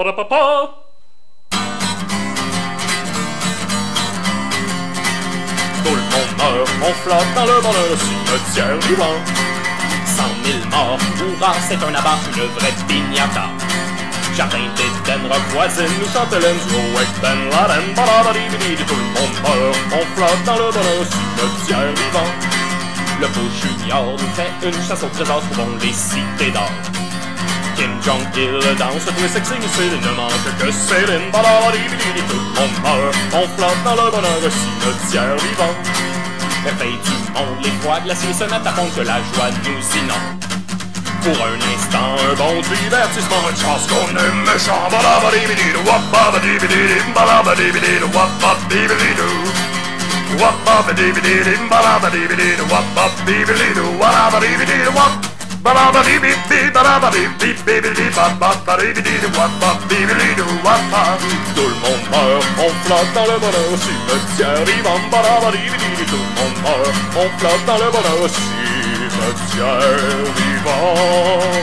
Tout le monde meurt, on flotte dans le bonheur cimetière vivant. Cent mille morts, hurrah, c'est un abat, une vraie pignata. Jardin d'Éden, rock voisine, nous Joe avec Ben Laden, badabadibidi, tout le monde meurt, on flotte dans le bonheur cimetière vivant. Le beau junior nous fait une chasse au trésor, trouvons les cités d'or. Kim Jong-il danse, tous les sexy il ne manque que Céline, badabadibidi, tout le monde meurt, on flotte dans le bonheur cimetière vivant. Merveille du monde, les froids glaciers se mettent à fond que la joie nous inonde. Pour un instant, un bon divertissement, une chance qu'on est méchant. Balabadibididou, wapabadibididou, balabadibididou, wapabadibididou. Wapabadibididou, balabadibididou, wapabadibididou, walabadibididou, wap. Balabadibidi, balabadibidi, bibidi, bababadibididou, wapabadibididou, wapa. Tout le monde meurt, on flotte dans le bonheur cimetière vivant. Balabadibidi, tout le monde meurt, on flotte dans le bonheur cimetière vivant.